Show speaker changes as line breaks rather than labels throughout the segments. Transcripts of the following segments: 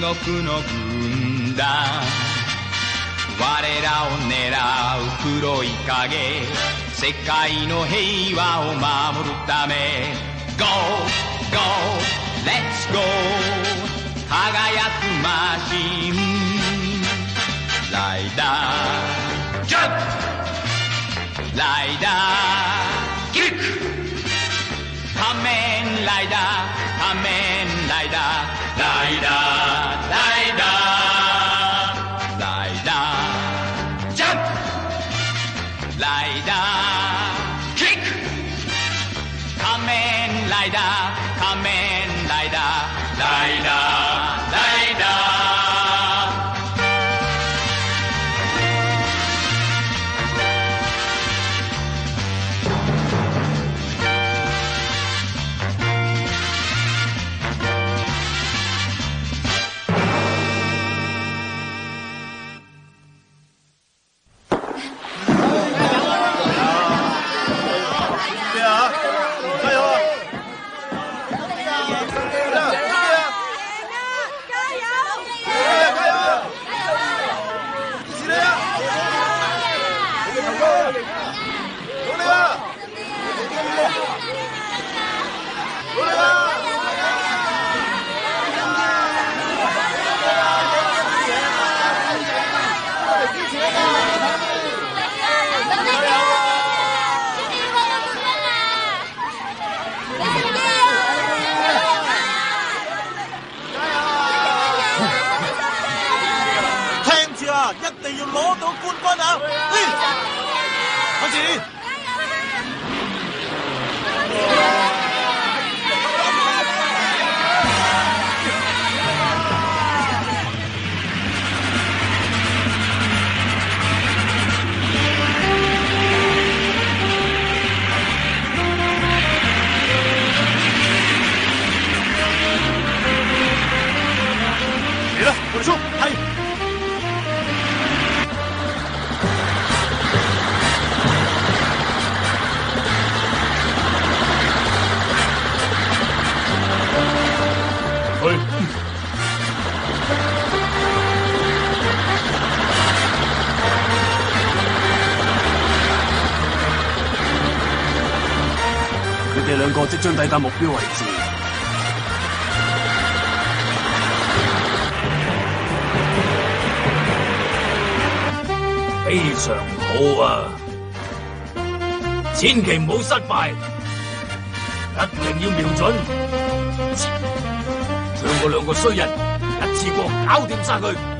獄の軍団。我らを狙う黒い影。世界の平和を守るため。Go, go, let's go 輝くマシン。ライダー。ジャンプライダー。キック！ライダー仮面ライダーライダーライダー
啊，一定要攞到冠軍啊！開始。嚟啦，我哋衝！
哋兩個即將抵達目標位置。非常好啊！千祈唔好失敗，一定要瞄準，將嗰兩個衰人一次過搞掂晒佢。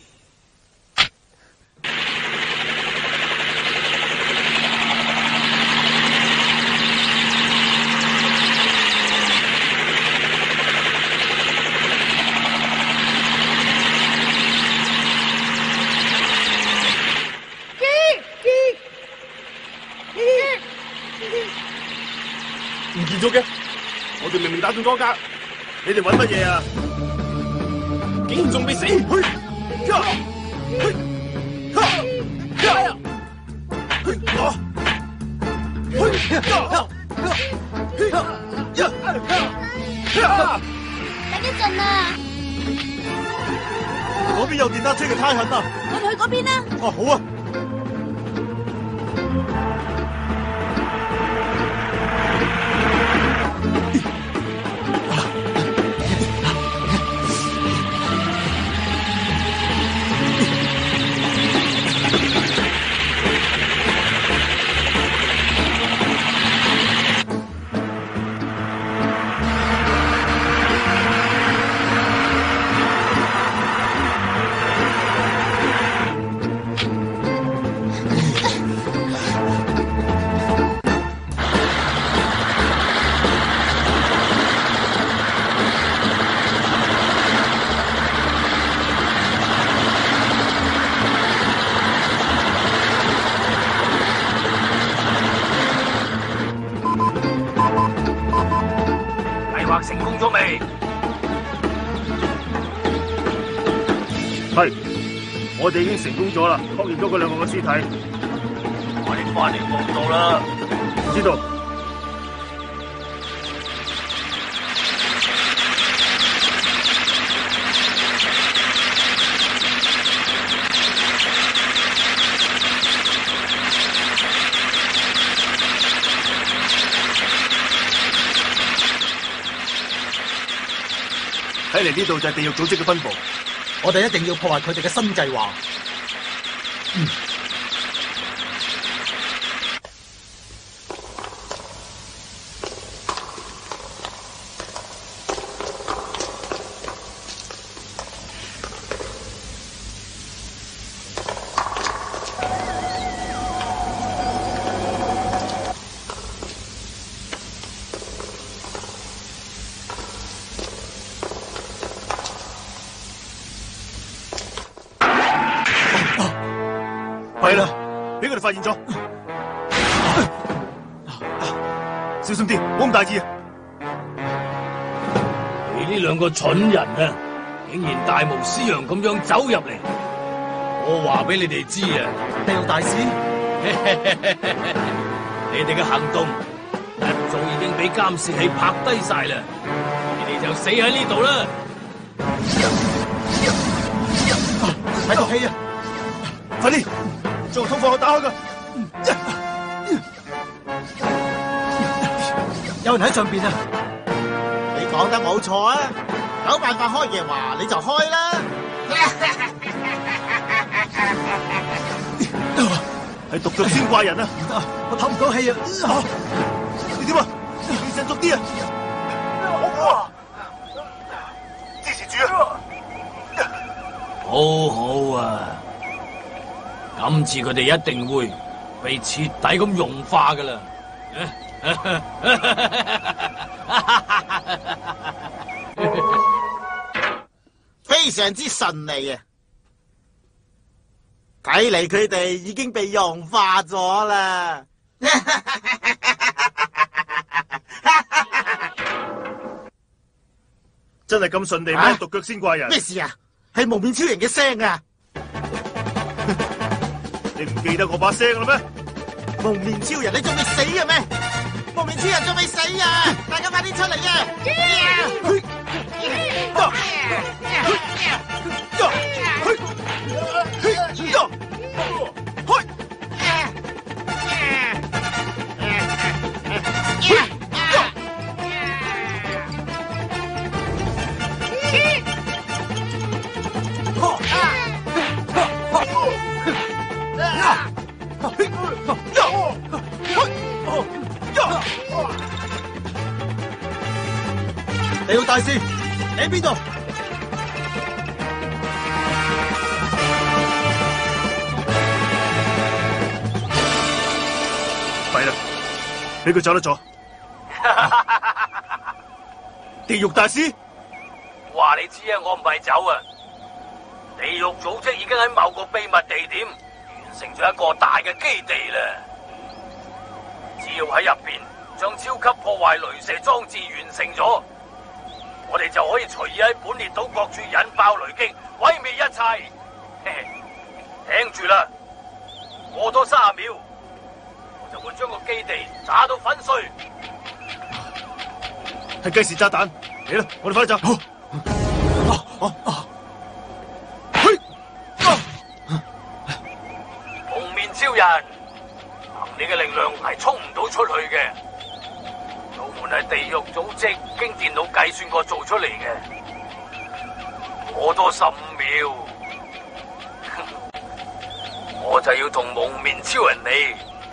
打中多架，你哋揾乜嘢啊？竟然仲未死！
等一陣啊，
嗰邊有電單車嘅胎痕啊！
我哋去嗰邊啦。
哦，好啊。
我哋已經成功咗啦，確認咗嗰兩個嘅屍體。我哋翻嚟報道啦。知道。睇嚟呢度就係地獄組織嘅分部。
我哋一定要破壞佢哋嘅新計劃。
係
蠢人啊，竟然大模斯樣咁樣走入嚟！我話俾你哋知啊，
地獄大使，
你哋嘅行動一早已經俾監視器拍低晒啦，你哋就死喺呢度啦！
睇個戲啊！
快啲，將個通貨口打開佢。
有人喺上邊啊！
你講得冇錯啊！有辦法開嘅話，你就開啦。
係獨腳仙怪人啊！
唔得啊，我唞唔到氣啊！
你點啊？你振作啲啊！好啊！支持住啊！
好好啊，今次佢哋一定會被徹底咁融化噶啦！
非常之順利啊！睇嚟佢哋已經被融化咗啦。
真係咁順利咩？
啊
獨腳仙怪人，
咩事啊？係蒙面超人嘅聲啊！
你唔記得我把聲啦咩？
蒙面超人，你仲未死啊咩？蒙面超人仲未死啊！大家快啲出嚟啊！
大师，你喺邊度？
弊啦，俾佢走得咗。地獄大師，
話你知啊，我唔係走啊。地獄組織已經喺某個秘密地點完成咗一個大嘅基地啦。只要喺入邊將超級破壞雷射裝置完成咗，我哋就可以隨意喺本列島各處引爆雷擊，毀滅一切。嘿 嘿聽住啦，過多三十秒，我就會將個基地炸到粉碎。
係計時炸彈。嚟啦，我哋快啲走。
蒙面超人，憑你嘅力量係衝唔到出去嘅。道門係地獄組織經電腦計算過做出嚟嘅。我多十五秒，我就要同蒙面超人你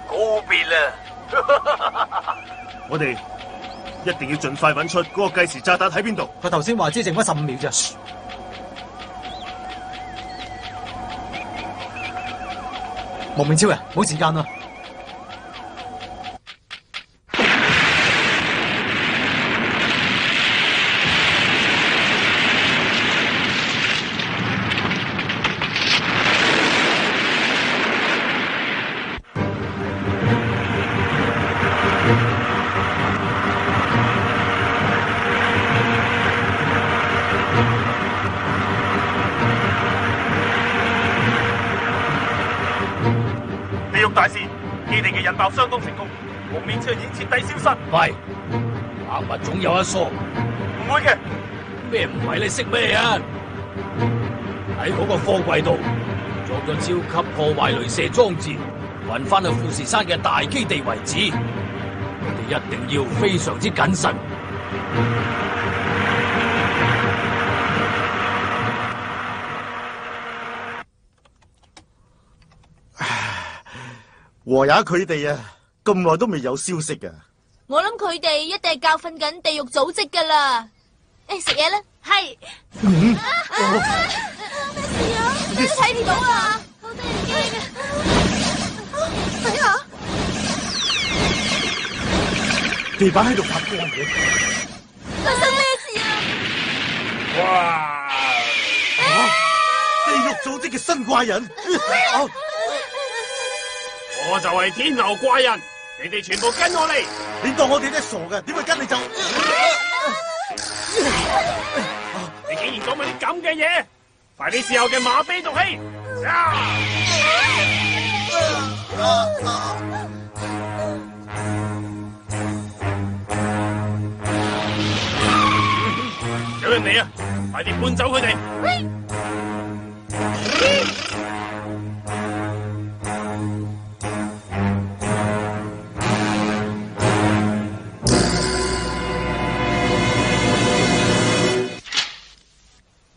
告別啦。
我哋一定要盡快揾出嗰個計時炸彈喺邊度。
佢頭先話只剩翻十五秒啫。蒙面超人，冇時間啦！
徹底消失。
喂，百物總有一疏，
唔會嘅，
咩唔係你識咩啊？喺嗰個貨櫃度裝咗超級破壞雷射裝置，運翻去富士山嘅大基地為止。我哋一定要非常之謹慎。
和也佢哋啊，咁耐都未有消息啊！
我諗佢哋一定係教訓緊地獄組織噶啦。誒，食嘢啦，係。咩事啊？你都睇唔到啊？好得人驚啊！睇下，
地板喺度發光嘅，
發生咩事啊？
哇！
地獄組織嘅新怪人。啊
我就係天牛怪人，你哋全部跟我嚟。
你當我哋都傻嘅，點會跟你走？
你竟然講埋啲咁嘅嘢，快啲試我嘅馬飛毒氣！啊有人嚟啊！快啲搬走佢哋！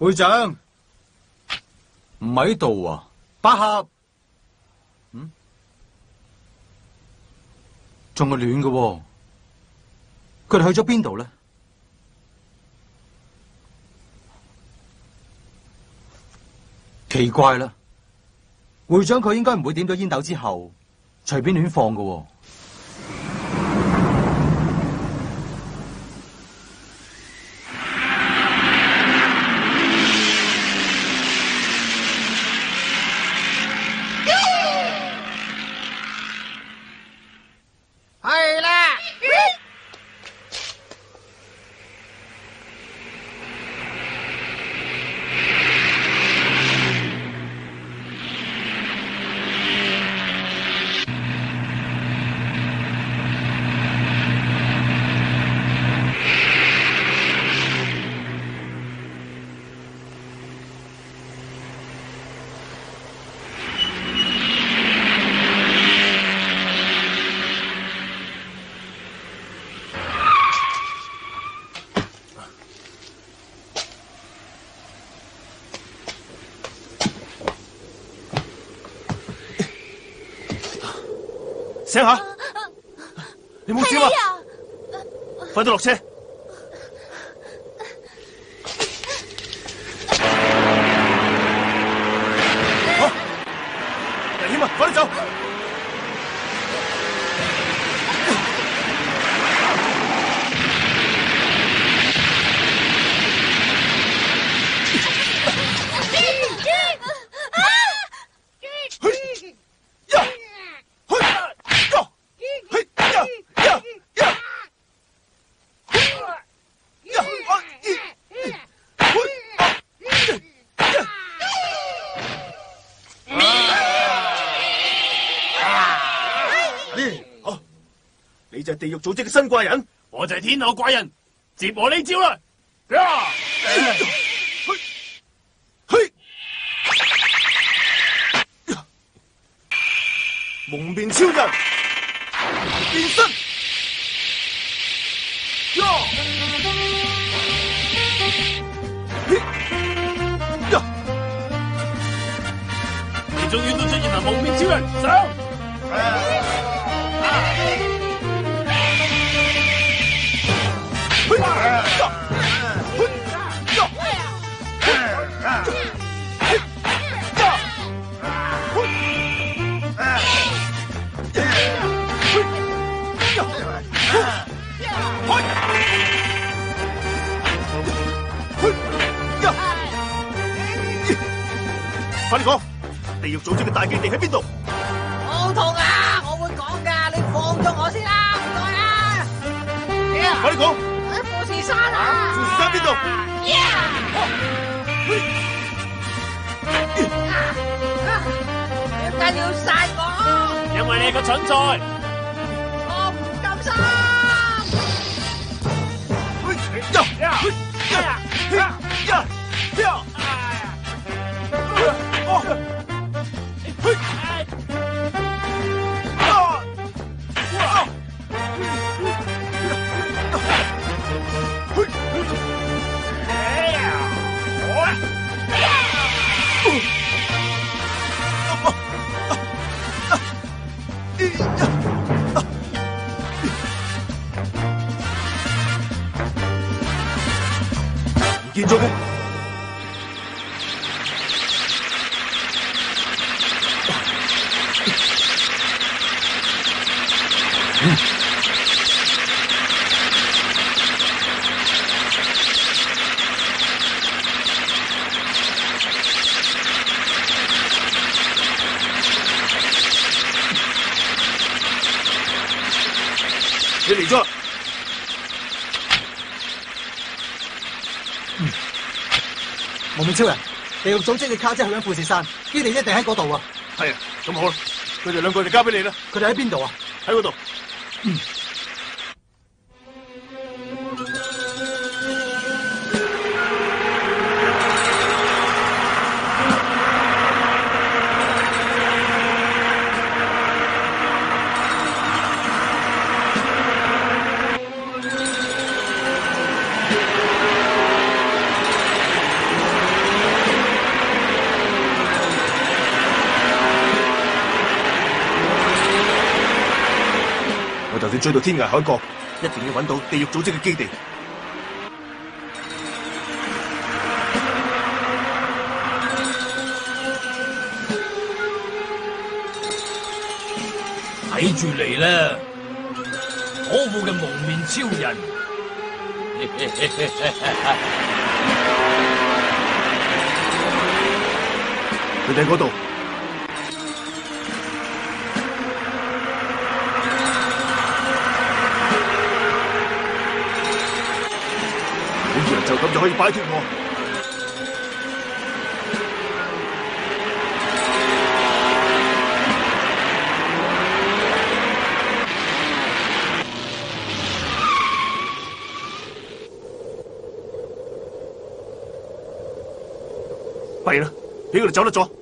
會長唔喺度啊！百合，嗯，仲係暖嘅喎，佢哋去咗邊度咧？奇怪啦，會長佢應該唔會點咗煙斗之後隨便亂放嘅喎。
醒下，你冇知啊？快啲落
车。啊，地獄組織嘅新怪人，
我就係天后怪人，接我呢招啦！
嘿，蒙面超人變身，呀，嘿。呀，
你終於都出現啦，蒙面超人上！
快啲講，地獄組織嘅大基地喺邊度？
好痛啊！我會講噶，你放咗我先啦，唔該啊！
快啲講，
喺富士山啊！點解要殺我？
因為你係個蠢材，
我唔甘心！
呀呀呀呀呀！唔見咗嘅。你嚟咗，
蒙面超人，地獄組織嘅卡车去緊富士山，基地一定喺嗰度啊！
係啊，咁好啦，佢哋兩個就交俾你啦，
佢哋喺邊度啊？
喺嗰度。我追到天涯海角，一定要揾到地獄組織嘅基地。
睇住嚟啦，可惡嘅蒙面超人！
佢哋喺嗰度。就咁就可以擺脱我。弊啦，俾佢哋走得咗。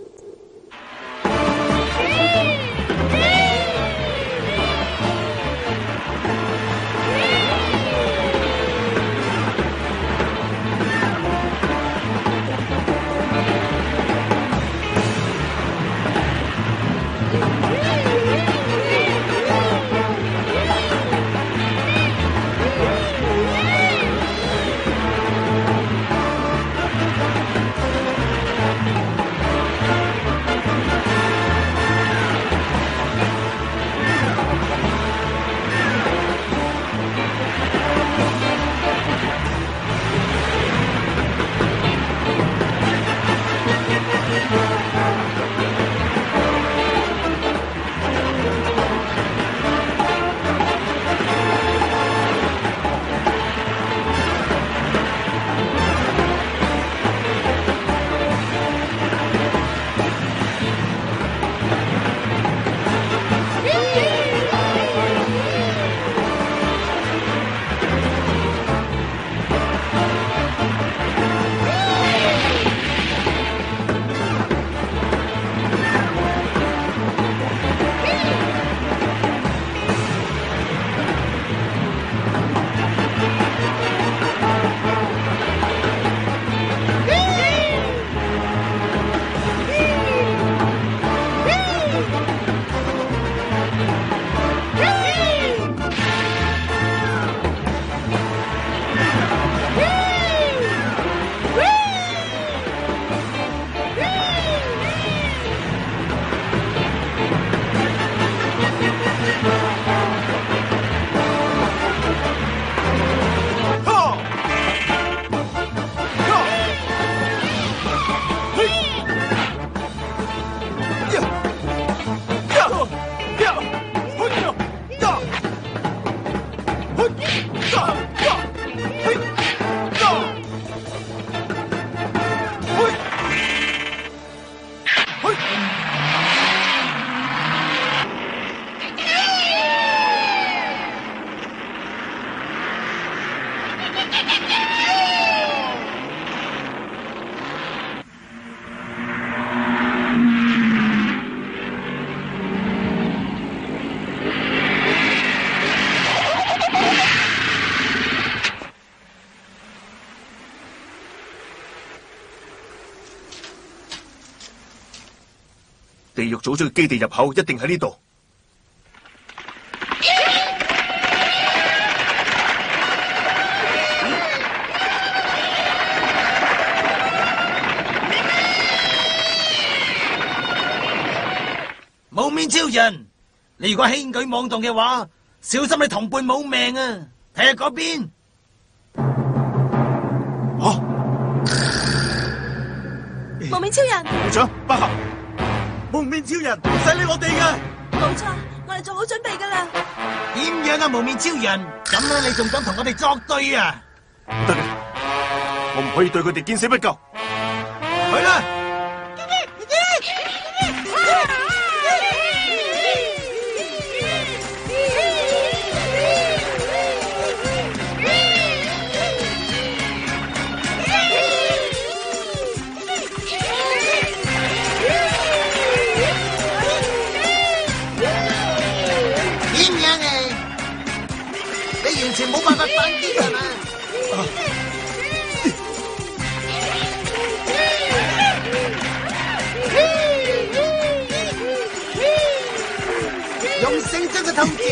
地狱组织嘅基地入口一定喺呢度。
你如果輕舉妄動嘅話，小心你同伴冇命啊！睇下嗰邊，
啊！
蒙面超人，
會長，不合，
蒙面超人唔使理我哋嘅。
冇錯，我哋做好準備噶啦。
點樣啊，蒙面超人？咁樣你仲敢同我哋作對啊？
唔得嘅，我唔可以對佢哋見死不救。
去啦！冇辦法反擊係嘛？用性將佢通住。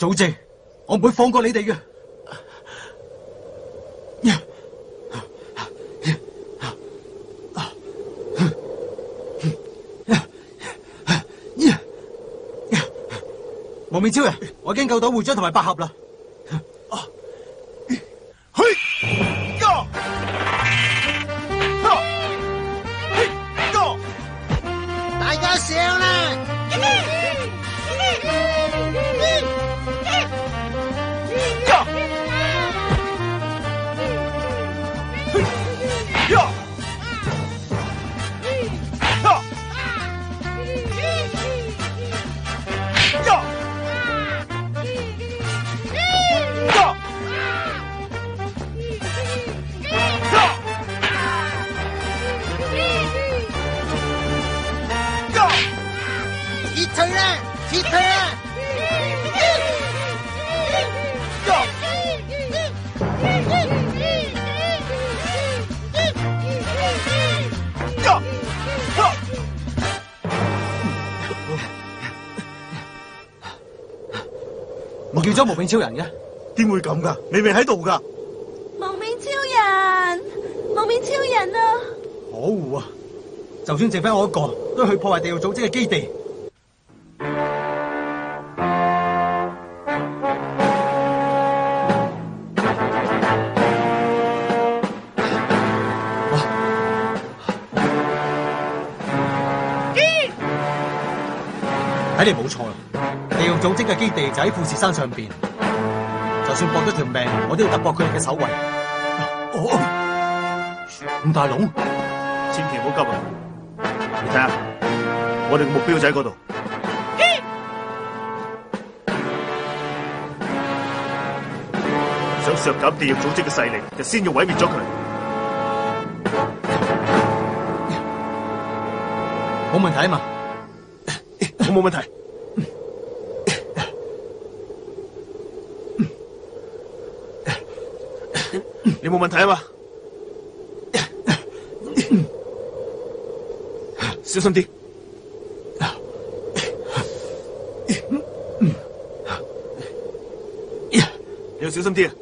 组织，我唔会放过你哋嘅。黄美超啊，我已经救到胡章同埋百合啦。咗無名超人嘅，点会咁噶？明明喺度噶。
无面超人，无面超人啊！
可恶啊！就算剩翻我一个，都去破坏地狱组织嘅基地。地獄組織嘅基地就喺富士山上邊。就算搏咗條命，我都要突破佢哋嘅守衛。哦，咁大龍，
千祈唔好急啊！你睇下，我哋嘅目標就喺嗰度。想削減地獄組織嘅勢力，就先要毀滅咗佢。
冇問題啊嘛。
我冇問題。
冇问题啊嘛，小心啲，你要小心啲啊。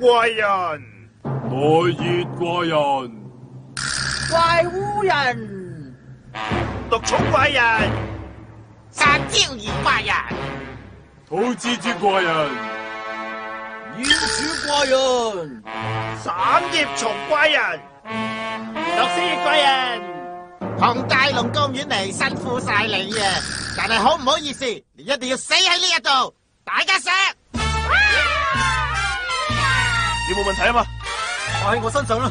怪人，
来月怪人，
怪
乌人，
毒虫怪人，
杀椒二怪人，
土蜘蛛怪人，
鼹鼠怪人，
散叶虫怪人，
毒蛇怪人，同大龙公园嚟，辛苦晒你啊！但系好唔好意思，你一定要死喺呢一度，大家醒！
有冇问题啊嘛？
挂喺我身上啦。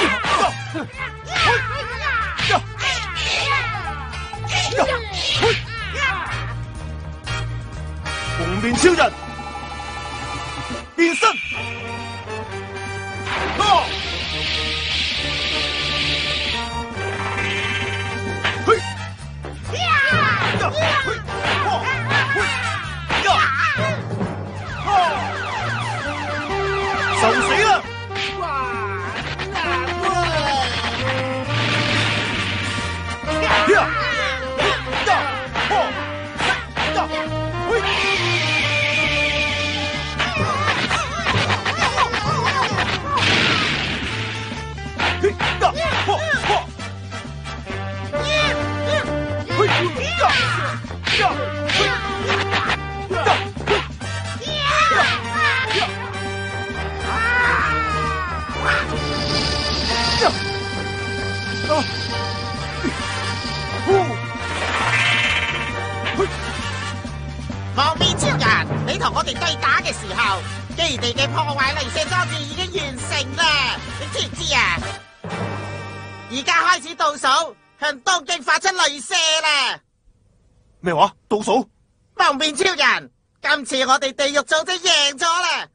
超人
今次我哋地狱组织赢咗啦。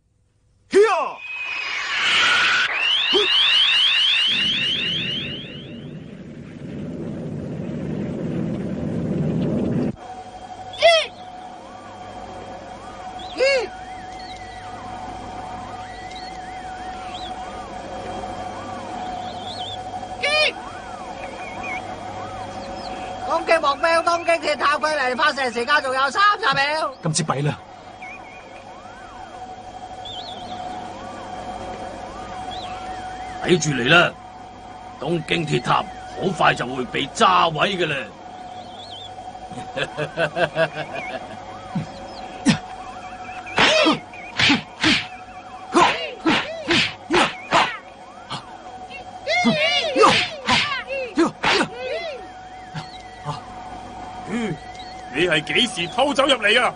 嘅目标东京铁塔距离发射时间仲有三十秒
今次弊啦
睇住嚟啦东京铁塔好快就会被炸毁嘅啦你系几时偷走入嚟啊？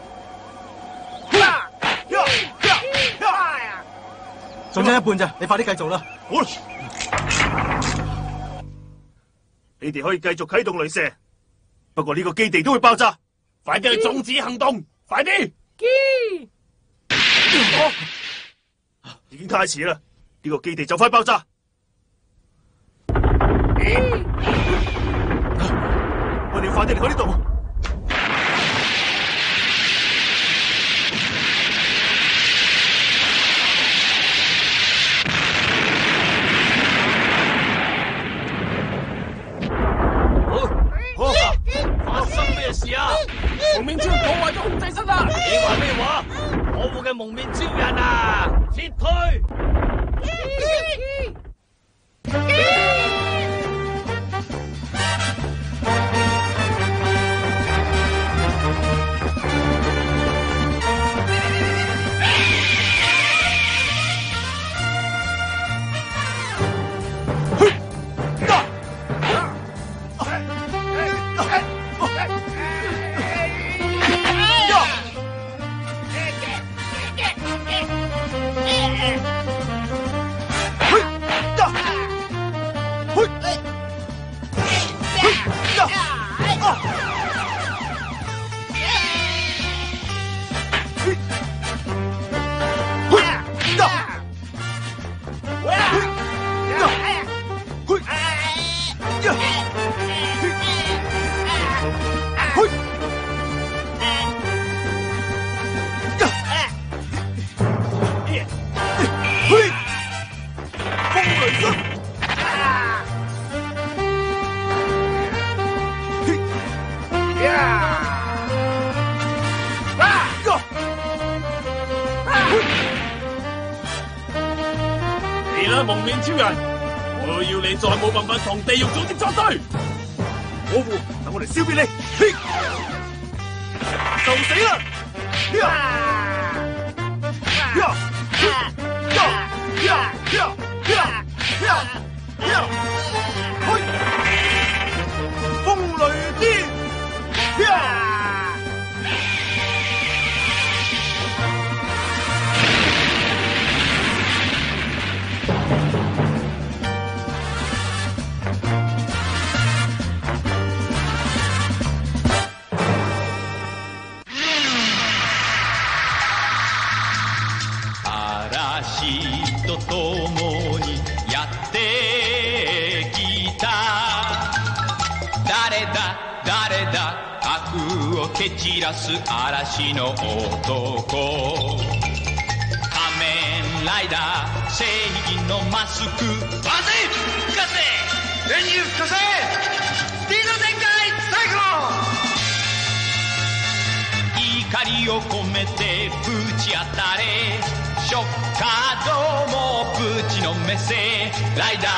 仲争一半咋你快啲继续啦。
好啦你哋可以继续启动雷射。不过呢个基地都会爆炸。快啲去终止行动快啲。
已经太迟啦。呢个基地就快爆炸。我哋要快啲离开呢度。
啊？
蒙面超人破坏咗控制室啦！
你话咩话？可恶嘅蒙面超人啊，撤退！
す嵐の男。仮面ライダー正義のマスク。バズ吹かせ。練乳吹かせ。スピード全開サイクロン怒りを込めてぶち当たれ。ショッカーどうもぶちのめせ。ライダー